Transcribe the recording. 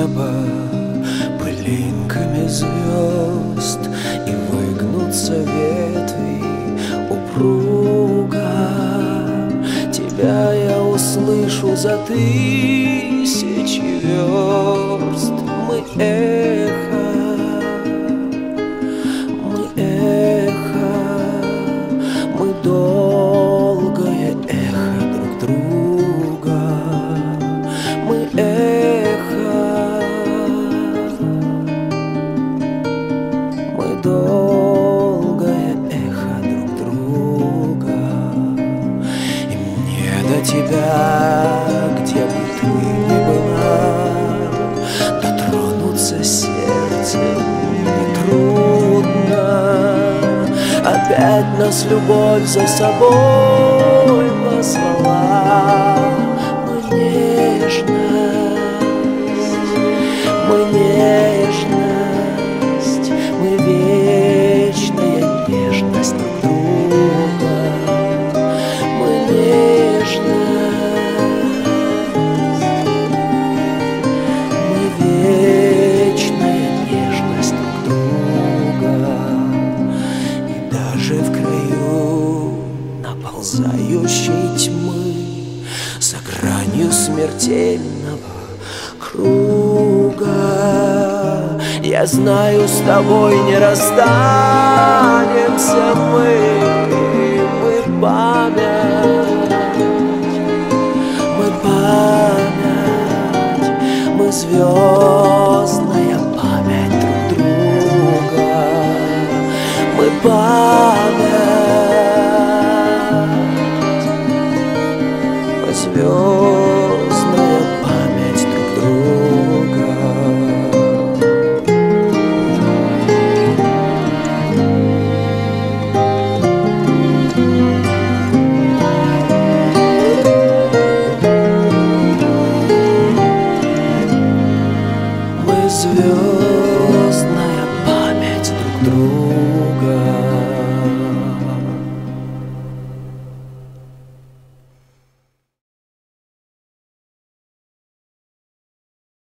неба пылинками звезд И выгнутся ветви упруга Тебя я услышу за тысячи верст. Мы эхо, мы эхо. Тебя, где бы ты ни была Дотронуться сердцем нетрудно. Опять нас любовь за собой наползающей тьмы За гранью смертельного круга. Я знаю, с тобой не расстанемся мы Мы память, мы память Мы звездная память друг друга. Мы память звездная память друг друга